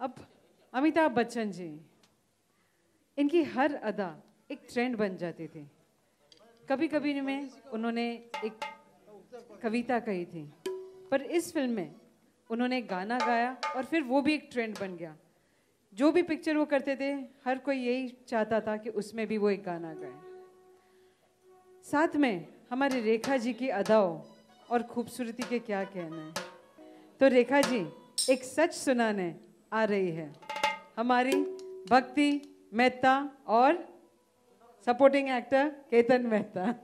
अब अमिताभ बच्चन जी, इनकी हर अदा एक ट्रेंड बन जाती थी। कभी कभी में उन्होंने एक कविता कही थी, पर इस फ़िल्म में उन्होंने गाना गाया और फिर वो भी एक ट्रेंड बन गया। जो भी पिक्चर वो करते थे, हर कोई यही चाहता था कि उसमें भी वो एक गाना गाए। साथ में हमारे रेखा जी की अदाओं और खूबसूरती के क्या कहना है। तो रेखा जी, एक सच सुनाने आ रही है। हमारी भक्ति मेहता और सपोर्टिंग एक्टर केतन मेहता।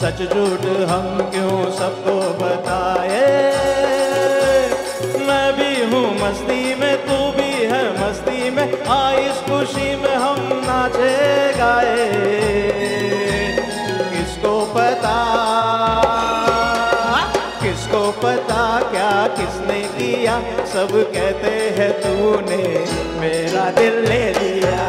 सच झूठ हम क्यों सबको बताए? मैं भी हूँ मस्ती में, तू भी है मस्ती में आ इस खुशी में हम नाचे गाए। किसको पता किसको पता क्या किसने किया? सब कहते हैं तूने मेरा दिल ले लिया।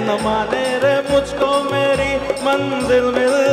न माने रे मुझको मेरी मंजिल मिल